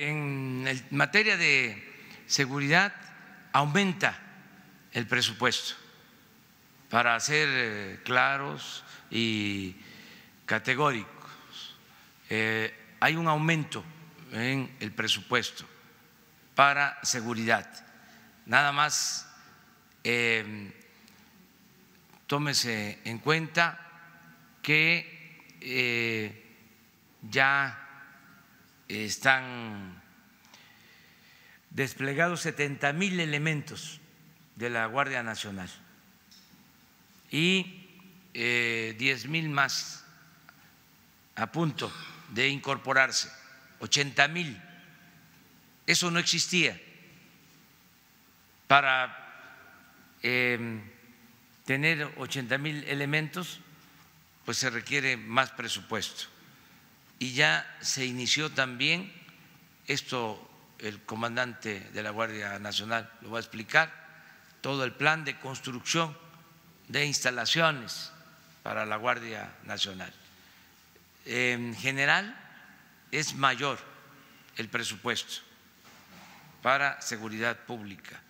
En materia de seguridad aumenta el presupuesto para ser eh, claros y categóricos. Eh, hay un aumento en el presupuesto para seguridad. Nada más eh, tómese en cuenta que eh, ya están desplegados 70 mil elementos de la Guardia Nacional y eh, 10 mil más a punto de incorporarse, 80 mil. Eso no existía para eh, tener 80 mil elementos, pues se requiere más presupuesto. Y ya se inició también, esto el comandante de la Guardia Nacional lo va a explicar, todo el plan de construcción de instalaciones para la Guardia Nacional. En general es mayor el presupuesto para seguridad pública